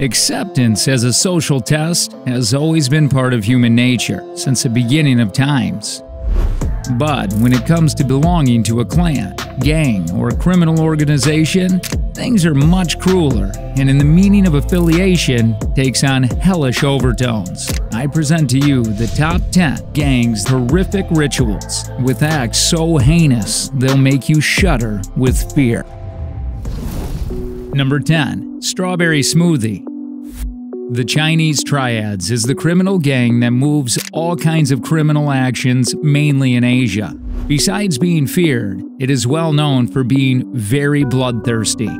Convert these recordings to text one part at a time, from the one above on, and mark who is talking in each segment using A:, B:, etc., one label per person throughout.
A: Acceptance as a social test has always been part of human nature since the beginning of times. But when it comes to belonging to a clan, gang, or criminal organization, things are much crueler, and in the meaning of affiliation takes on hellish overtones. I present to you the top 10 gang's horrific rituals, with acts so heinous they'll make you shudder with fear. Number 10 Strawberry Smoothie the Chinese Triads is the criminal gang that moves all kinds of criminal actions mainly in Asia. Besides being feared, it is well known for being very bloodthirsty.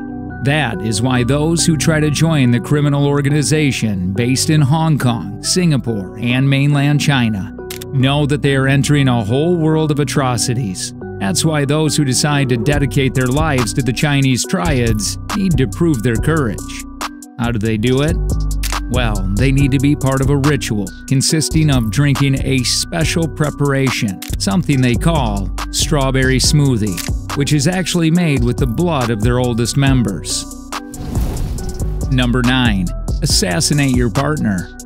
A: That is why those who try to join the criminal organization based in Hong Kong, Singapore, and mainland China know that they are entering a whole world of atrocities. That's why those who decide to dedicate their lives to the Chinese Triads need to prove their courage. How do they do it? Well, they need to be part of a ritual consisting of drinking a special preparation, something they call strawberry smoothie, which is actually made with the blood of their oldest members. Number 9. Assassinate your partner.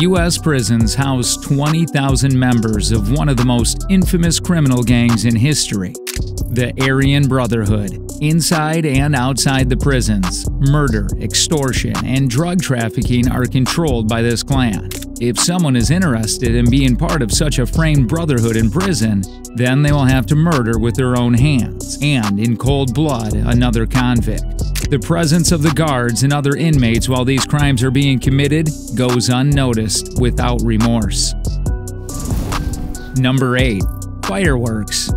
A: U.S. prisons house 20,000 members of one of the most infamous criminal gangs in history, the Aryan Brotherhood. Inside and outside the prisons, murder, extortion, and drug trafficking are controlled by this clan. If someone is interested in being part of such a framed brotherhood in prison, then they will have to murder with their own hands, and in cold blood, another convict. The presence of the guards and other inmates while these crimes are being committed goes unnoticed without remorse. Number 8. Fireworks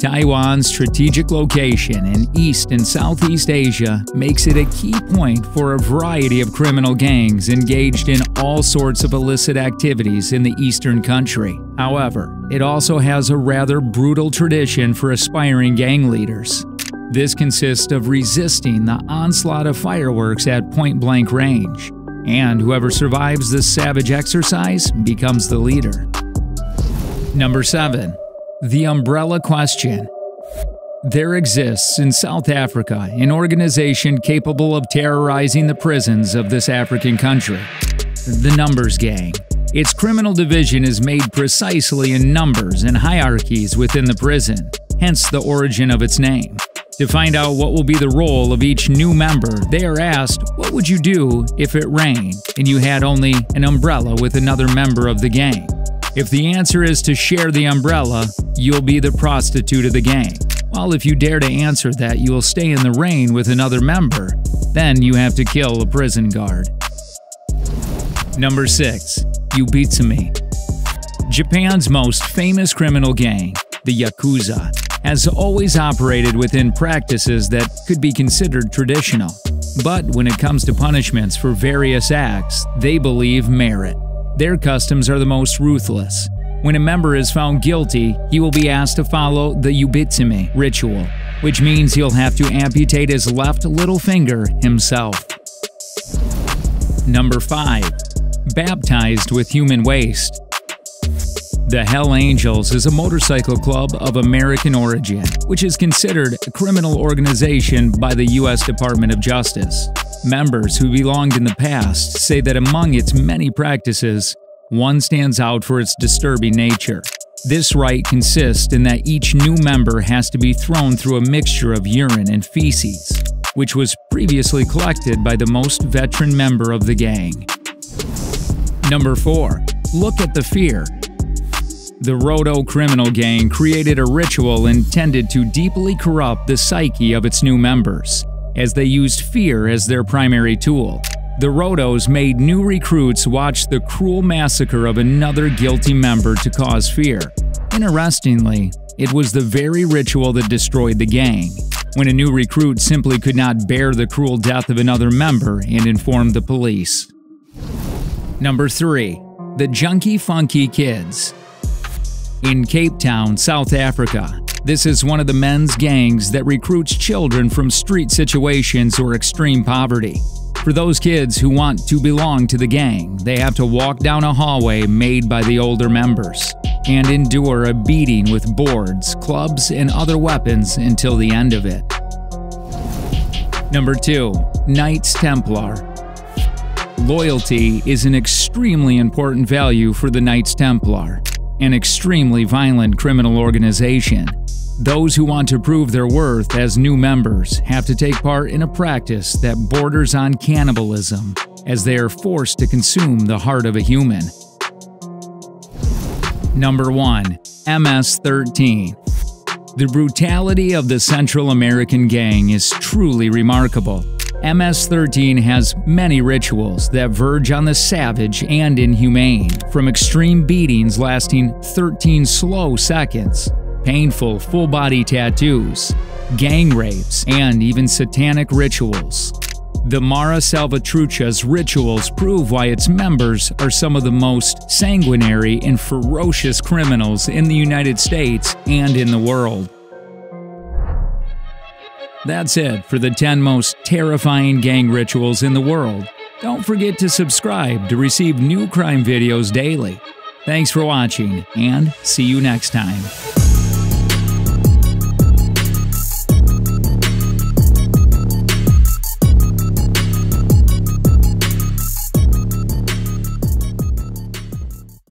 A: Taiwan's strategic location in East and Southeast Asia makes it a key point for a variety of criminal gangs engaged in all sorts of illicit activities in the eastern country. However, it also has a rather brutal tradition for aspiring gang leaders. This consists of resisting the onslaught of fireworks at point blank range, and whoever survives this savage exercise becomes the leader. Number 7. The Umbrella Question There exists in South Africa an organization capable of terrorizing the prisons of this African country the Numbers Gang. Its criminal division is made precisely in numbers and hierarchies within the prison, hence the origin of its name. To find out what will be the role of each new member, they are asked, What would you do if it rained and you had only an umbrella with another member of the gang? If the answer is to share the umbrella, you'll be the prostitute of the gang. While if you dare to answer that you will stay in the rain with another member, then you have to kill a prison guard. Number 6. Yubitsume Japan's most famous criminal gang, the Yakuza, has always operated within practices that could be considered traditional. But when it comes to punishments for various acts, they believe merit. Their customs are the most ruthless. When a member is found guilty, he will be asked to follow the Yubitsume ritual, which means he'll have to amputate his left little finger himself. Number 5. Baptized with Human Waste the Hell Angels is a motorcycle club of American origin, which is considered a criminal organization by the U.S. Department of Justice. Members who belonged in the past say that among its many practices, one stands out for its disturbing nature. This rite consists in that each new member has to be thrown through a mixture of urine and feces, which was previously collected by the most veteran member of the gang. Number 4. Look at the fear the Rodo criminal gang created a ritual intended to deeply corrupt the psyche of its new members, as they used fear as their primary tool. The Rotos made new recruits watch the cruel massacre of another guilty member to cause fear. Interestingly, it was the very ritual that destroyed the gang, when a new recruit simply could not bear the cruel death of another member and informed the police. Number 3. The Junky Funky Kids in Cape Town, South Africa. This is one of the men's gangs that recruits children from street situations or extreme poverty. For those kids who want to belong to the gang, they have to walk down a hallway made by the older members and endure a beating with boards, clubs, and other weapons until the end of it. Number 2. Knights Templar. Loyalty is an extremely important value for the Knights Templar, an extremely violent criminal organization. Those who want to prove their worth as new members have to take part in a practice that borders on cannibalism, as they are forced to consume the heart of a human. Number 1. MS 13. The brutality of the Central American gang is truly remarkable. MS 13 has many rituals that verge on the savage and inhumane, from extreme beatings lasting 13 slow seconds painful full body tattoos, gang rapes, and even satanic rituals. The Mara Salvatrucha's rituals prove why its members are some of the most sanguinary and ferocious criminals in the United States and in the world. That's it for the 10 most terrifying gang rituals in the world. Don't forget to subscribe to receive new crime videos daily. Thanks for watching, and see you next time.